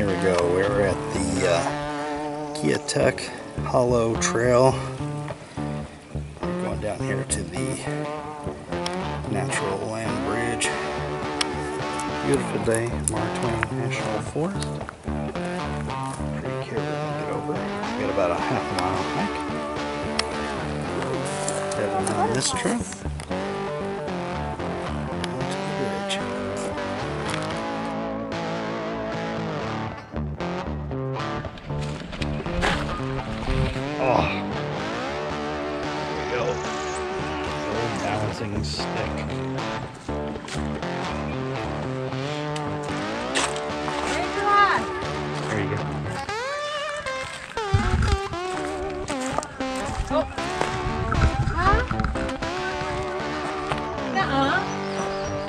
Here we go. We're at the uh, Keotech Hollow Trail. We're going down here to the Natural Land Bridge. Beautiful day, Mark Twain National Forest. Pretty careful to get over. Got about a half mile hike. Heading on this trail. Balancing stick. There you go.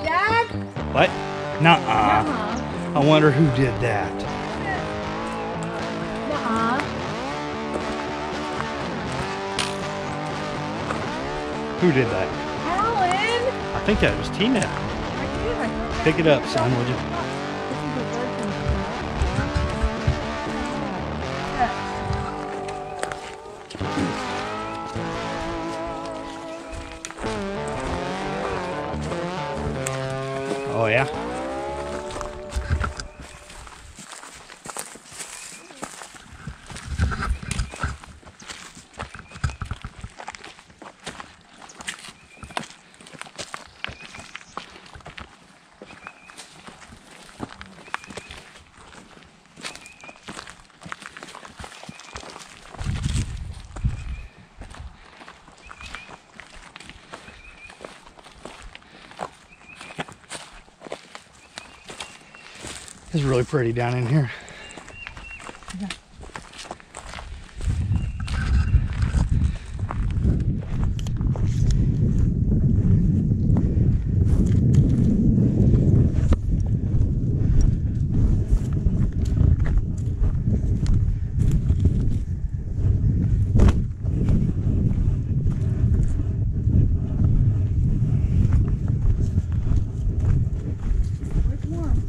Dad? What? Nuh-uh. Nuh-uh. I wonder who did that. Nuh-uh. Who did that? I think that was Tina. Pick it up, son, would you? It's really pretty down in here.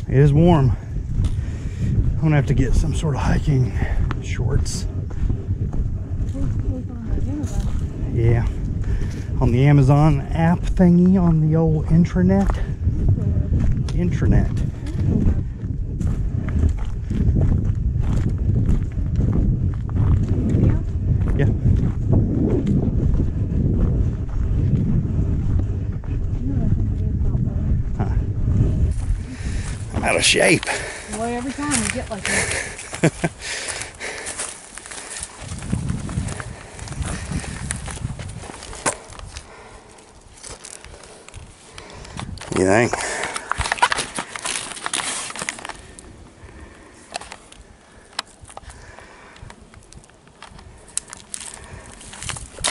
It is warm. I'm gonna have to get some sort of hiking shorts. Yeah. On the Amazon app thingy on the old intranet. Intranet. Yeah. Huh. I'm out of shape. Boy, every time we get like that. You think?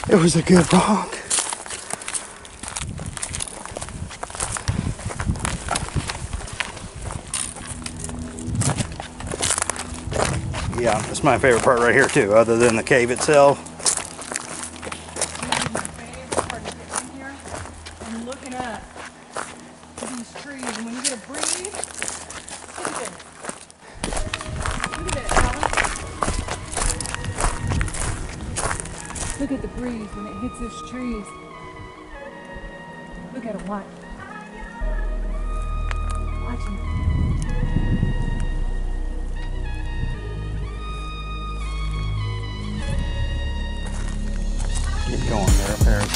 It was a good walk. Yeah, that's my favorite part right here too, other than the cave itself. Look at. Look at the breeze when it hits those trees.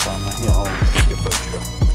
The hill.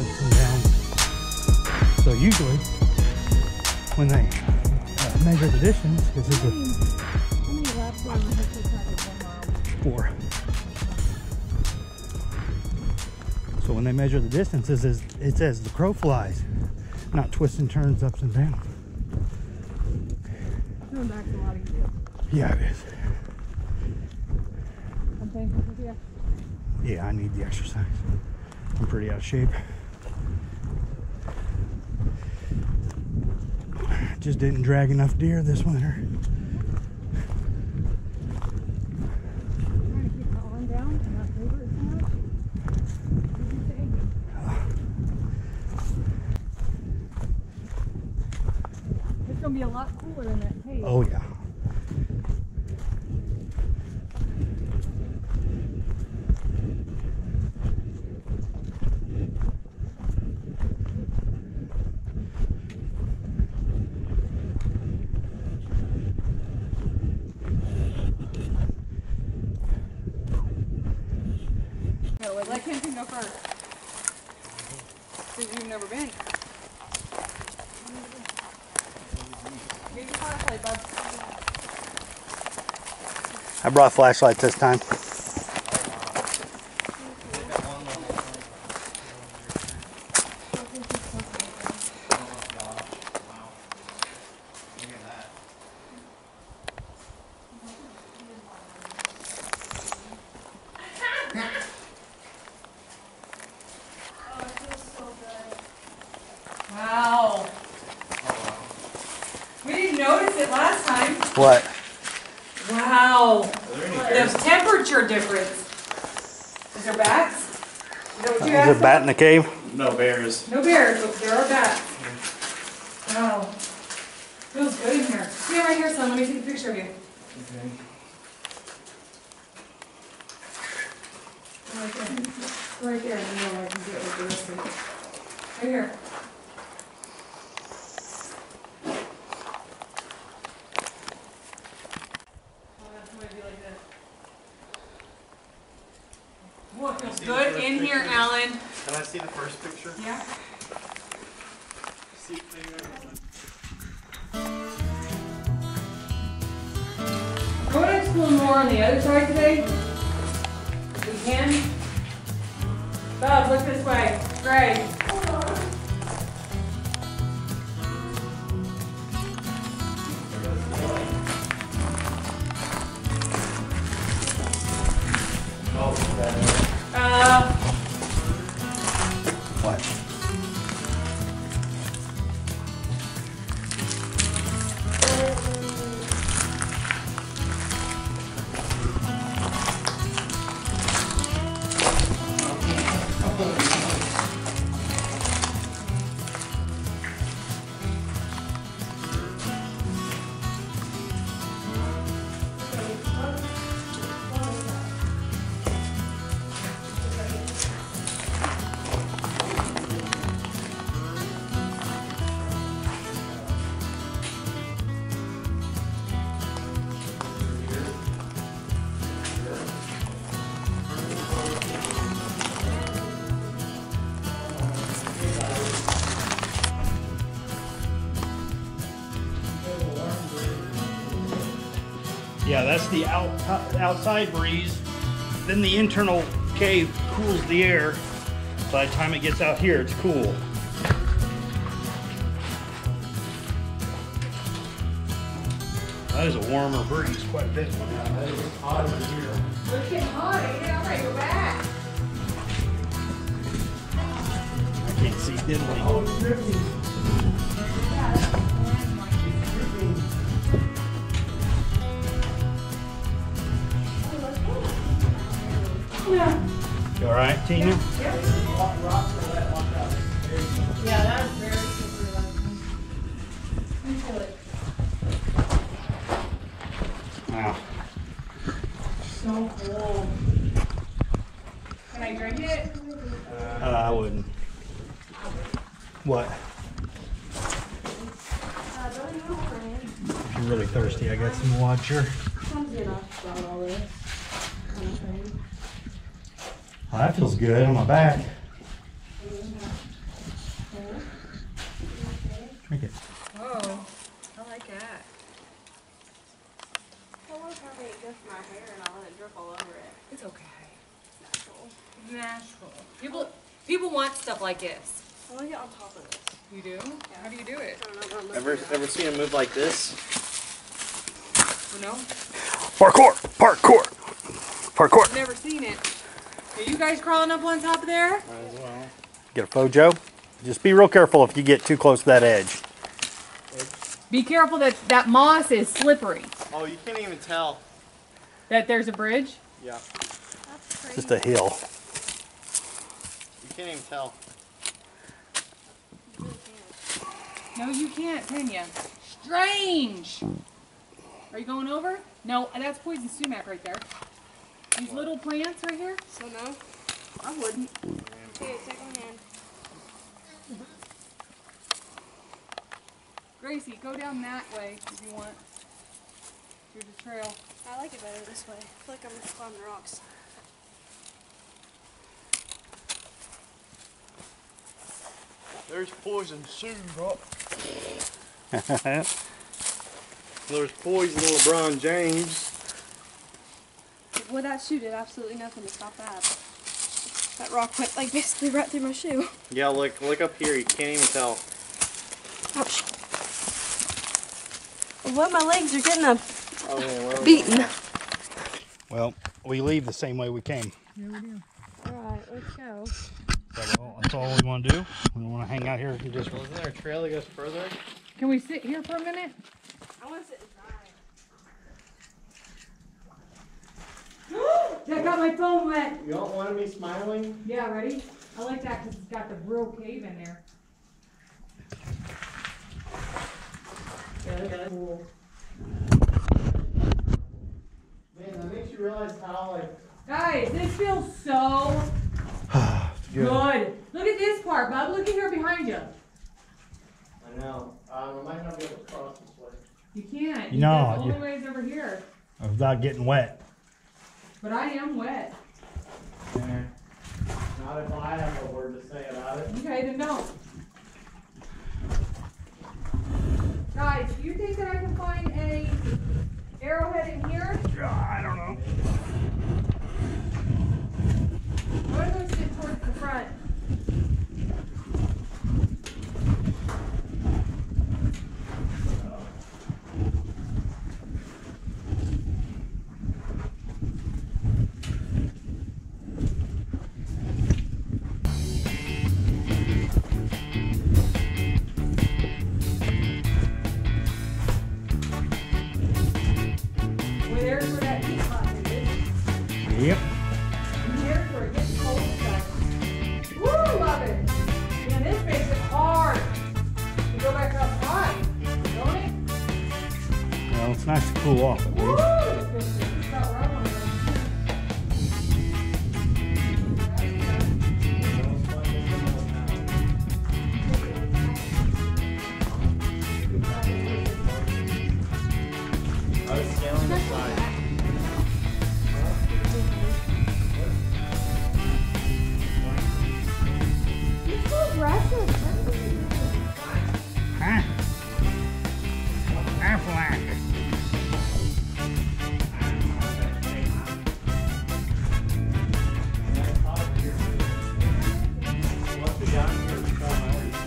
Up and down. So usually, when they uh, measure the distance, this is a How many laps on the high school track is one mile? four. So when they measure the distances, it says- the crow flies, not twists and turns, ups and downs. Coming back's a lot easier. Yeah, it is. I'm thankful for the exercise. Yeah, I need the exercise. I'm pretty out of shape. Just didn't drag enough deer this winter. Trying to keep my arm down and not move it so much. What did you say? It's gonna be a lot cooler in that cave. Oh yeah. No, wait, let Kenton go first. Since you've never been. Get your flashlight, bud. I brought a flashlight this time. Wow. We didn't it last time. What? Wow. The temperature difference. Is there bats? Is that what Is you there asked? a bat in the cave? No bears. No bears, but there are bats. Wow. Feels good in here. Stand right here, son. Let me take a picture of you. Right there. Right there. I know I can get with the rest of it. Right here. Oh, that's what it'd be like this. Whoa, it feels good in here, Alan. Can I see the first picture? Yeah. See, Go to explore more on the other side today. If we can. Bob, look this way. Greg. Yeah, that's the out, outside breeze. Then the internal cave cools the air. By the time it gets out here, it's cool. That is a warmer breeze, quite a bit. It's hot over here. it's getting hot, ain't it? I'm ready to go back. I can't see diddly. Yeah. Oh, right, Tina? Yeah, that's very super. Wow. So cool. Can I drink it? Uh, I wouldn't. What? If you're really thirsty, I got some water. Comes in off all this. Kind of thing. Oh, that feels good on my back. Drink it. Oh, I like that. Well, what if I make good for my hair and I let it drip all over it? It's okay. Natural. Natural. People people want stuff like this. I want to get on top of this. You do? Yeah. How do you do it? I don't know if I'm looking Ever ever seen a move like this? Oh, you know? Parkour! Parkour! Parkour! I've never seen it. Are you guys crawling up on top of there? Might as well. Get a Fojo. Just be real careful if you get too close to that edge. Be careful that that moss is slippery. Oh, you can't even tell. That there's a bridge. Yeah, That's crazy. Just a hill. you can't even tell. No, you can't, can you? Strange. Are you going over? No, that's poison sumac right there. These little plants right here. So no? I wouldn't. Here, take my hand. Gracie, go down that way if you want. Through the trail. I like it better this way. I feel like I'm just climbing rocks. There's poison soon, bro. There's poison in LeBron James. Well, that shoe did absolutely nothing to stop that. That rock went like basically right through my shoe. Yeah, look look up here. You can't even tell. Ouch. What? My legs are getting a Oh, well, beaten. Well, we leave the same way we came. Yeah, we do. Alright, let's go. So, well, that's all we want to do. We don't want to hang out here and just. Wasn't there a trail that goes further? Can we sit here for a minute? I want to sit and That got my phone wet. You don't want me smiling? Yeah, ready? I like that because it's got the real cave in there. Yeah, cool. Man, that makes you realize how like Guys, this feels so good. Look at this part, Bob. Look at here behind you. I know. Um, I might not be able to cross this way. You can't. No, That's the you- only way is over here. Without getting wet. But I am wet. Not if I have a word to say about it. Okay, then don't. Guys, do you think that I can find a arrowhead in here? I don't know.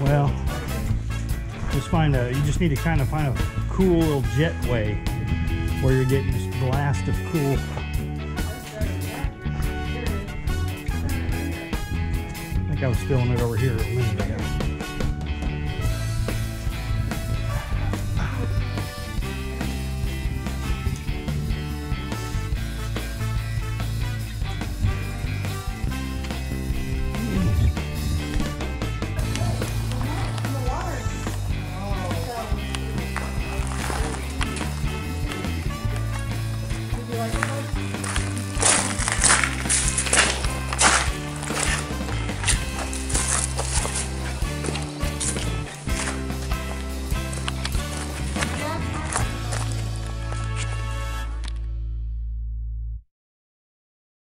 Well, just find a, you just need to kind of find a cool little jet way where you're getting this blast of cool. I think I was feeling it over here.